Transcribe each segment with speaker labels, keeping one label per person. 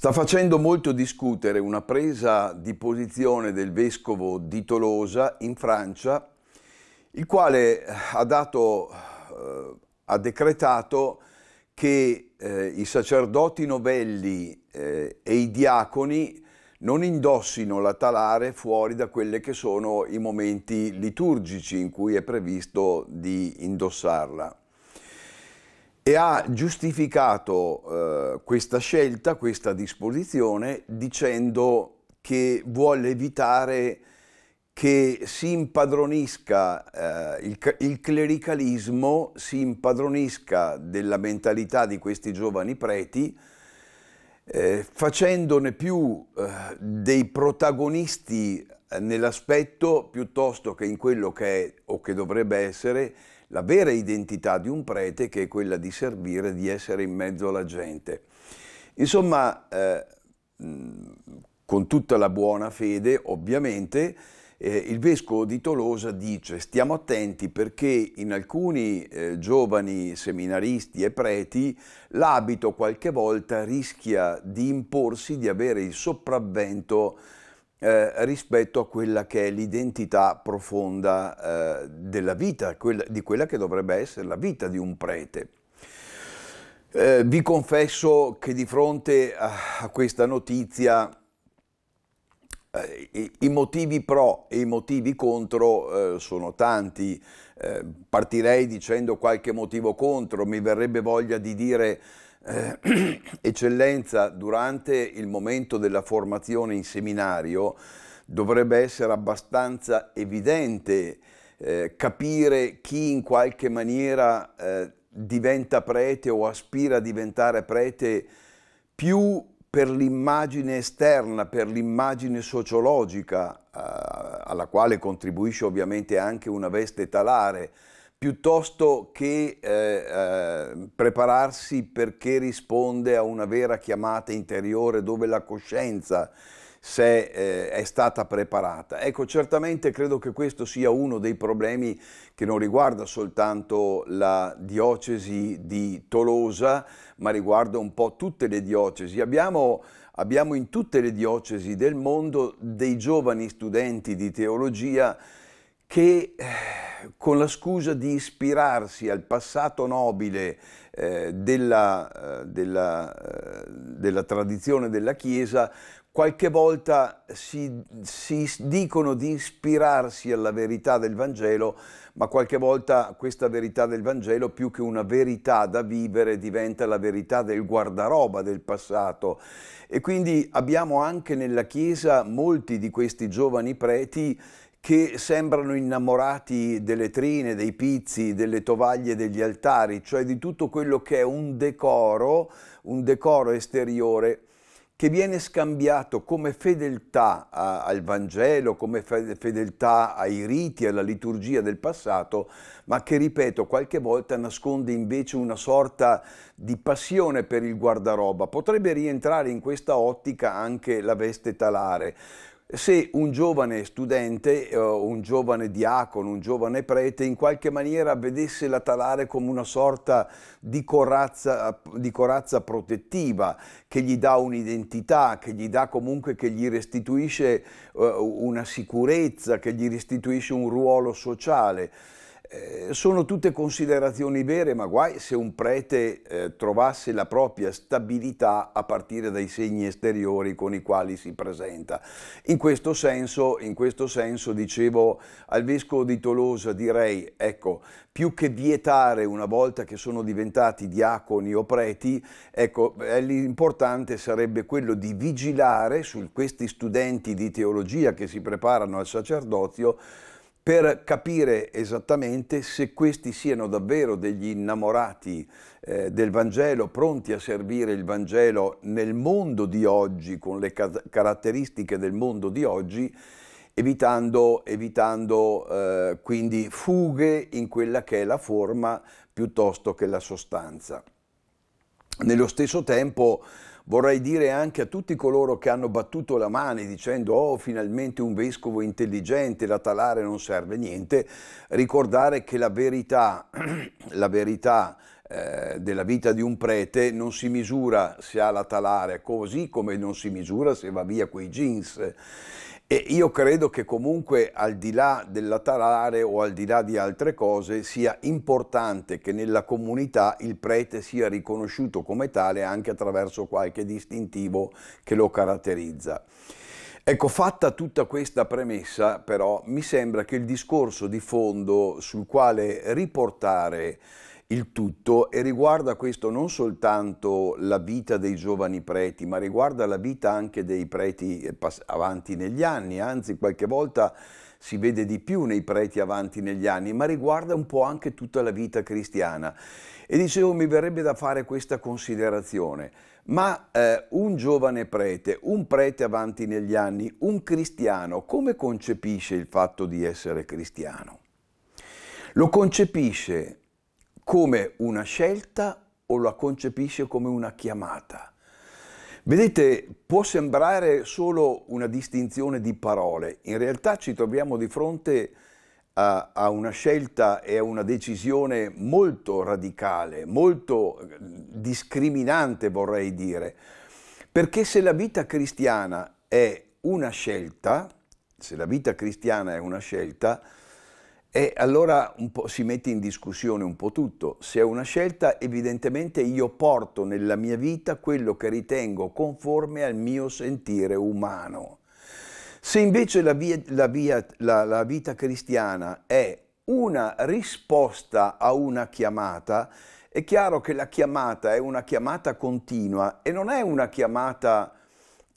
Speaker 1: Sta facendo molto discutere una presa di posizione del vescovo di Tolosa in Francia, il quale ha, dato, eh, ha decretato che eh, i sacerdoti novelli eh, e i diaconi non indossino la talare fuori da quelli che sono i momenti liturgici in cui è previsto di indossarla e ha giustificato eh, questa scelta, questa disposizione, dicendo che vuole evitare che si impadronisca eh, il, il, clericalismo, si impadronisca della mentalità di questi giovani preti, eh, facendone più eh, dei protagonisti eh, nell'aspetto piuttosto che in quello che è o che dovrebbe essere la vera identità di un prete che è quella di servire, di essere in mezzo alla gente. Insomma, eh, con tutta la buona fede, ovviamente, eh, il vescovo di Tolosa dice stiamo attenti perché in alcuni eh, giovani seminaristi e preti l'abito qualche volta rischia di imporsi, di avere il sopravvento eh, rispetto a quella che è l'identità profonda eh, della vita, quella, di quella che dovrebbe essere la vita di un prete. Eh, vi confesso che di fronte a, questa notizia eh, i, i, motivi pro e i motivi contro eh, sono tanti. Partirei dicendo qualche motivo contro, mi verrebbe voglia di dire eh, eccellenza durante il momento della formazione in seminario dovrebbe essere abbastanza evidente eh, capire chi in qualche maniera eh, diventa prete o aspira a diventare prete più per l'immagine esterna, per l'immagine sociologica, eh, alla quale contribuisce ovviamente anche una veste talare, piuttosto che eh, eh, prepararsi perché risponde a una vera chiamata interiore dove la coscienza se eh, è stata preparata. Ecco, certamente credo che questo sia uno dei problemi che non riguarda soltanto la diocesi di Tolosa, ma riguarda un po' tutte le diocesi. Abbiamo, abbiamo in tutte le diocesi del mondo dei giovani studenti di teologia che eh, con la scusa di ispirarsi al passato nobile eh, della, eh, della, eh, della, tradizione della Chiesa, qualche volta si, si, dicono di ispirarsi alla verità del Vangelo, ma qualche volta questa verità del Vangelo, più che una verità da vivere, diventa la verità del guardaroba del passato. E quindi abbiamo anche nella Chiesa molti di questi giovani preti che sembrano innamorati delle trine, dei pizzi, delle tovaglie degli altari, cioè di tutto quello che è un decoro, un decoro esteriore che viene scambiato come fedeltà a, al Vangelo, come fedeltà ai riti, alla liturgia del passato, ma che, ripeto, qualche volta nasconde invece una sorta di passione per il guardaroba. Potrebbe rientrare in questa ottica anche la veste talare se un giovane studente, eh, un giovane diacono, un giovane prete in qualche maniera vedesse la talare come una sorta di corazza, di corazza protettiva che gli dà un'identità, che gli dà comunque, che gli restituisce uh, una sicurezza, che gli restituisce un ruolo sociale. Eh, sono tutte considerazioni vere, ma guai se un prete eh, trovasse la propria stabilità a partire dai segni esteriori con i quali si presenta. In questo senso, in questo senso dicevo al vescovo di Tolosa, direi, ecco, più che vietare una volta che sono diventati diaconi o preti, ecco, l'importante sarebbe quello di vigilare su questi studenti di teologia che si preparano al sacerdozio per capire esattamente se questi siano davvero degli innamorati eh, del Vangelo, pronti a servire il Vangelo nel mondo di oggi, con le ca caratteristiche del mondo di oggi, evitando, evitando eh, quindi fughe in quella che è la forma piuttosto che la sostanza. Nello stesso tempo Vorrei dire anche a tutti coloro che hanno battuto la mano dicendo oh finalmente un vescovo intelligente, la talare non serve niente, ricordare che la verità, la verità eh, della vita di un prete non si misura se ha la talare, così come non si misura se va via quei jeans. E io credo che comunque al di là della talare o al di là di altre cose sia importante che nella comunità il prete sia riconosciuto come tale anche attraverso qualche distintivo che lo caratterizza. Ecco, fatta tutta questa premessa, però, mi sembra che il discorso di fondo sul quale riportare il tutto e riguarda questo non soltanto la vita dei giovani preti, ma riguarda la vita anche dei preti avanti negli anni, anzi qualche volta si vede di più nei preti avanti negli anni, ma riguarda un po' anche tutta la vita cristiana. E dicevo, mi verrebbe da fare questa considerazione, ma eh, un giovane prete, un prete avanti negli anni, un cristiano, come concepisce il fatto di essere cristiano? Lo concepisce come una scelta o la concepisce come una chiamata? Vedete, può sembrare solo una distinzione di parole, in realtà ci troviamo di fronte a, a una scelta e a una decisione molto radicale, molto discriminante vorrei dire, perché se la vita cristiana è una scelta, se la vita cristiana è una scelta, e allora si mette in discussione un po' tutto. Se è una scelta, evidentemente io porto nella mia vita quello che ritengo conforme al mio sentire umano. Se invece la, via, la, via, la, la vita cristiana è una risposta a una chiamata, è chiaro che la chiamata è una chiamata continua e non è una chiamata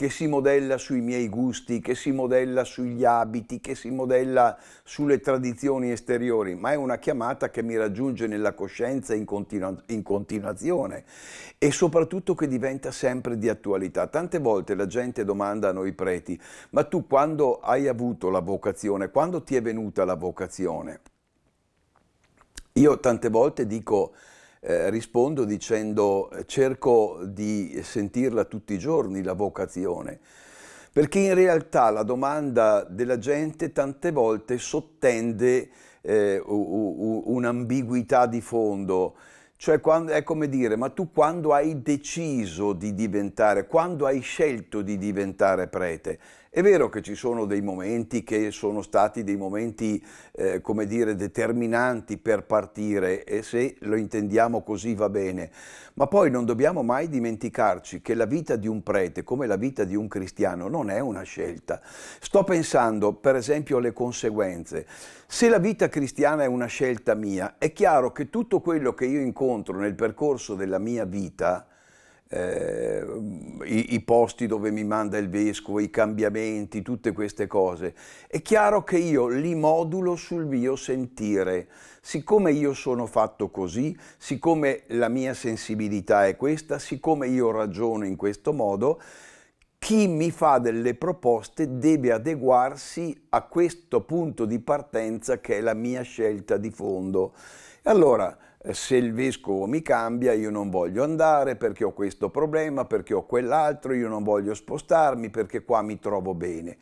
Speaker 1: che si modella sui miei gusti, che si modella sugli abiti, che si modella sulle tradizioni esteriori, ma è una chiamata che mi raggiunge nella coscienza in, continu- in continuazione e soprattutto che diventa sempre di attualità. Tante volte la gente domanda a noi preti, ma tu quando hai avuto la vocazione, quando ti è venuta la vocazione? Io tante volte dico, eh, rispondo dicendo cerco di sentirla tutti i giorni la vocazione, perché in realtà la domanda della gente tante volte sottende eh, un'ambiguità di fondo, cioè quando, è come dire, ma tu quando hai deciso di diventare, quando hai scelto di diventare prete? È vero che ci sono dei momenti che sono stati dei momenti, eh, come dire, determinanti per partire e se lo intendiamo così va bene, ma poi non dobbiamo mai dimenticarci che la vita di un prete, come la vita di un cristiano, non è una scelta. Sto pensando, per esempio, alle conseguenze. Se la vita cristiana è una scelta mia, è chiaro che tutto quello che io incontro nel percorso della mia vita, eh, i, i, posti dove mi manda il vescovo, i cambiamenti, tutte queste cose. È chiaro che io li modulo sul mio sentire. Siccome io sono fatto così, siccome la mia sensibilità è questa, siccome io ragiono in questo modo, chi mi fa delle proposte deve adeguarsi a questo punto di partenza che è la mia scelta di fondo. Allora, se il vescovo mi cambia io non voglio andare perché ho questo problema, perché ho quell'altro, io non voglio spostarmi perché qua mi trovo bene.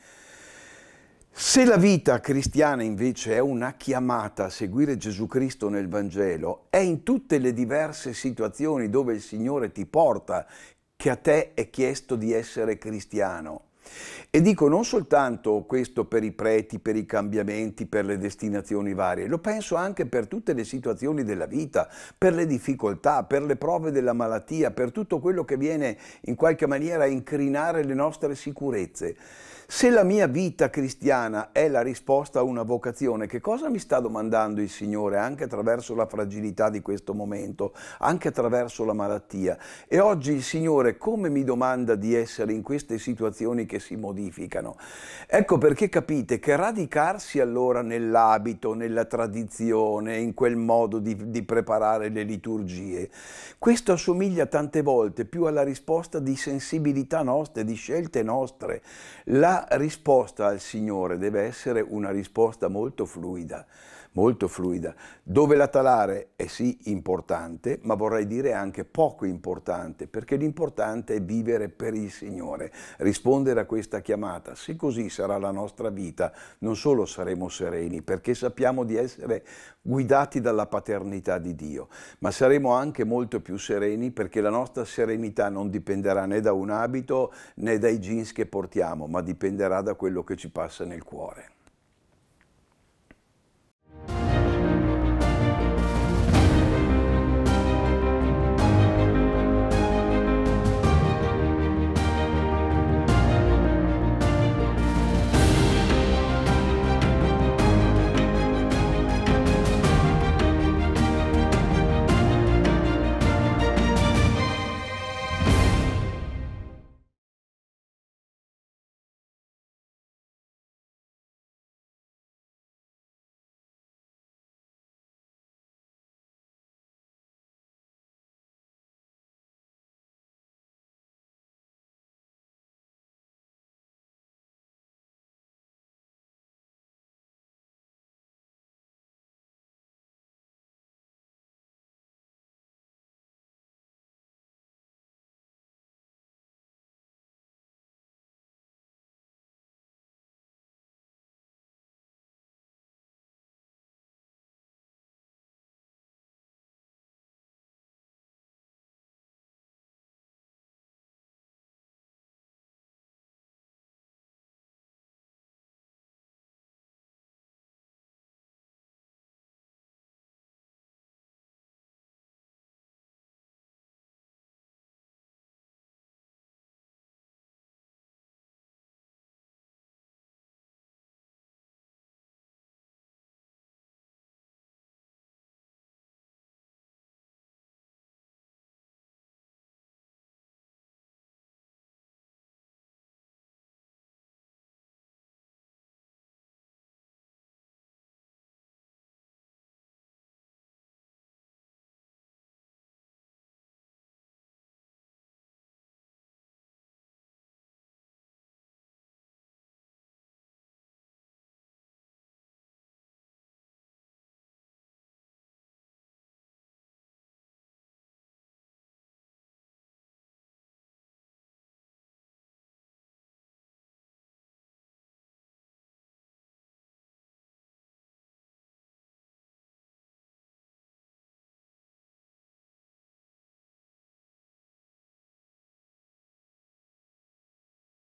Speaker 1: Se la vita cristiana invece è una chiamata a seguire Gesù Cristo nel Vangelo, è in tutte le diverse situazioni dove il Signore ti porta che a te è chiesto di essere cristiano. E dico non soltanto questo per i preti, per i cambiamenti, per le destinazioni varie, lo penso anche per tutte le situazioni della vita, per le difficoltà, per le prove della malattia, per tutto quello che viene in qualche maniera a incrinare le nostre sicurezze. Se la mia vita cristiana è la risposta a una vocazione, che cosa mi sta domandando il Signore anche attraverso la fragilità di questo momento, anche attraverso la malattia? E oggi il Signore come mi domanda di essere in queste situazioni che si modificano? Ecco perché capite che radicarsi allora nell'abito, nella tradizione, in quel modo di, di preparare le liturgie, questo assomiglia tante volte più alla risposta di sensibilità nostre, di scelte nostre. Risposta al Signore deve essere una risposta molto fluida, molto fluida, dove la talare è sì importante, ma vorrei dire anche poco importante, perché l'importante è vivere per il Signore, rispondere a questa chiamata. Se così sarà la nostra vita, non solo saremo sereni, perché sappiamo di essere guidati dalla paternità di Dio, ma saremo anche molto più sereni perché la nostra serenità non dipenderà né da un abito né dai jeans che portiamo, ma dipenderà da quello che ci passa nel cuore.